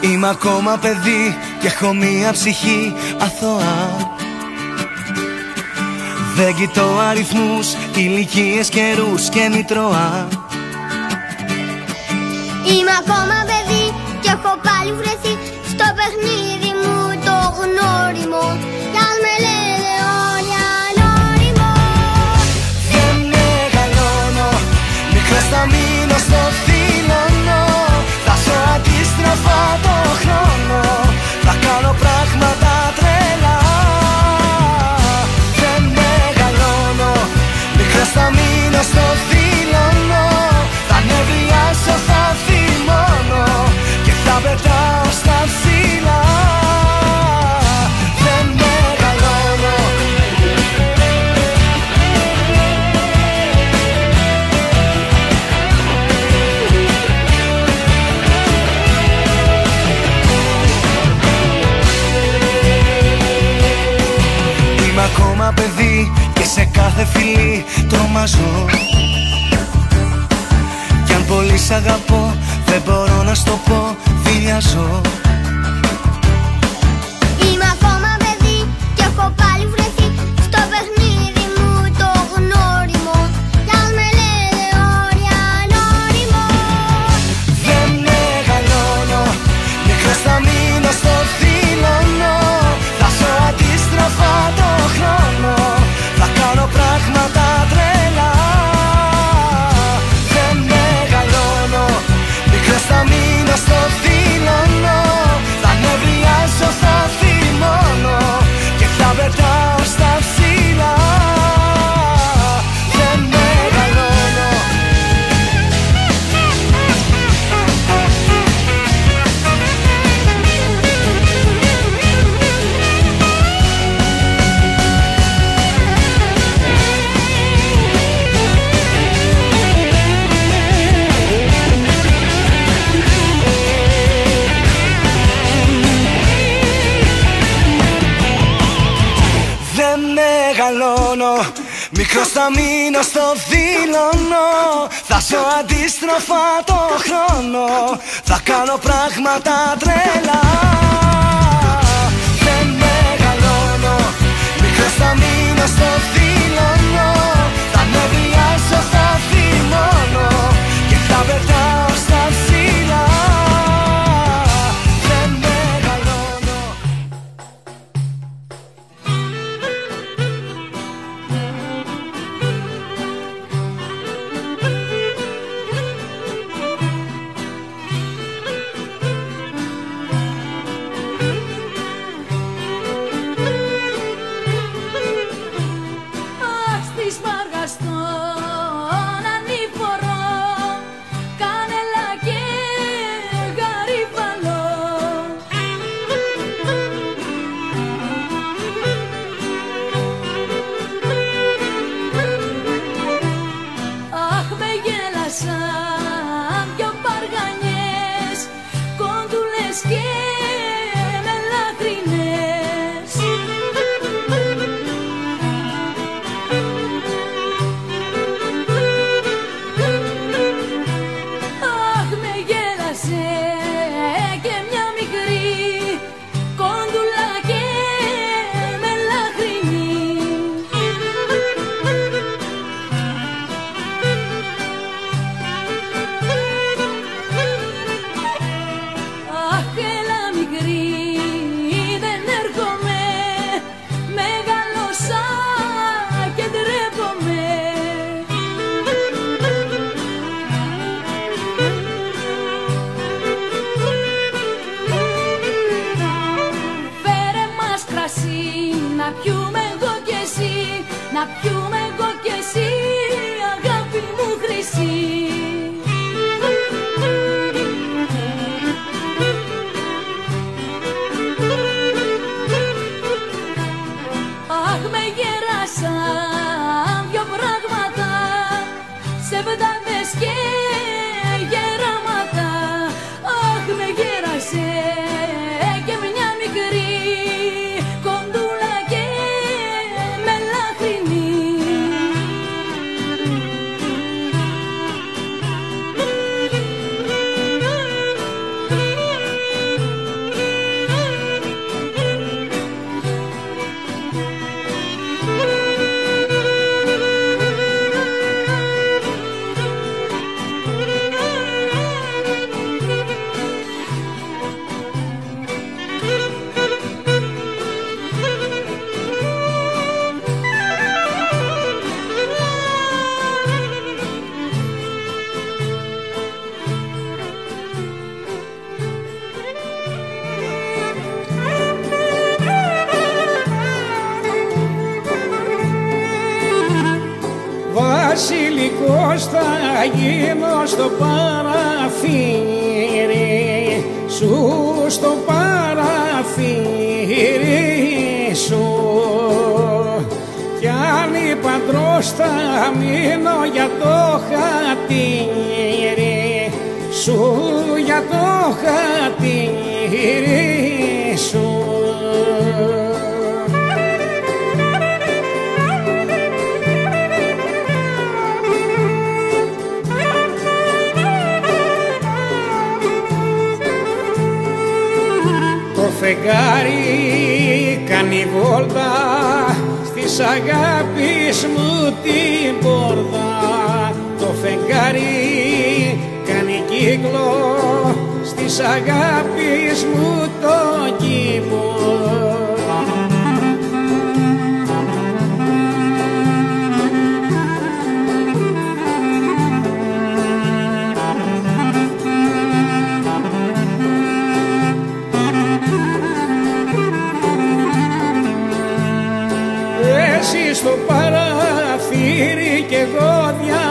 Είμαι ακόμα παιδί και έχω μία ψυχή αθώα. Δεν κοιτώ αριθμούς, ηλικίες, καιρούς και μητρώα. Είμαι ακόμα παιδί και έχω πάλι βρεθεί στο παιχνίδι. παιδί και σε κάθε φιλή τρομάζω. Κι αν πολύ σ' αγαπώ δεν μπορώ να στο πω φιλιάζω. Μικρός θα μείνω στο δήλωνο Θα ζω αντίστροφα το χρόνο. Θα κάνω πράγματα τρελά. Να πιούμε εγώ κι εσύ αγάπη μου χρυσή. Αχ με γεράσαν δυο πράγματα Σε βδαμες και πώς θα γίνω στο παραθύρι σου στο παραθύρι σου. Κι αν παντρός θα μείνω για το χατήρι σου για το χατήρι φεγγάρι κάνει βόλτα στις αγάπης μου την πόρτα. Το φεγγάρι κάνει κύκλο στις αγάπης μου το κήπο εγώ